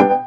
you